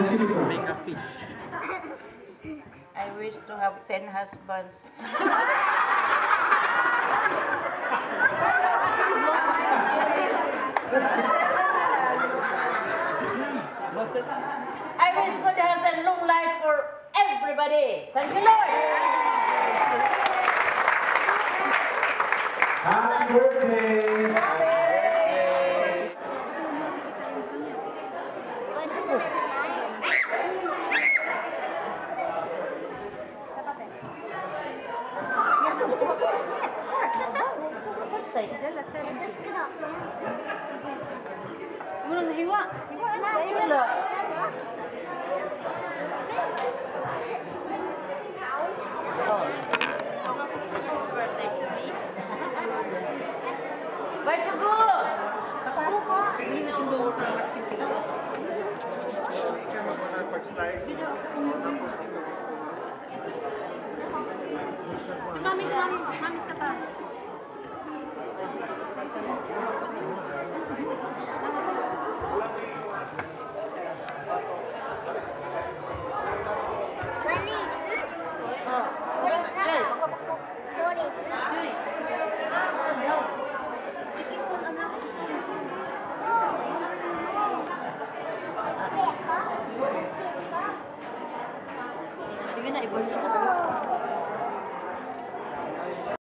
Let's keep it going. I wish to have 10 husbands. I wish God has a long life for everybody. Thank you, Lord. Happy birthday! Ano the hiwa. Hiwa, Başugu! Buko! Hindi na ang doon ng nakikita. Ika mo na pag-slice. Tapos ito. Si mami, si mami. Mami, si kata. きれないポジション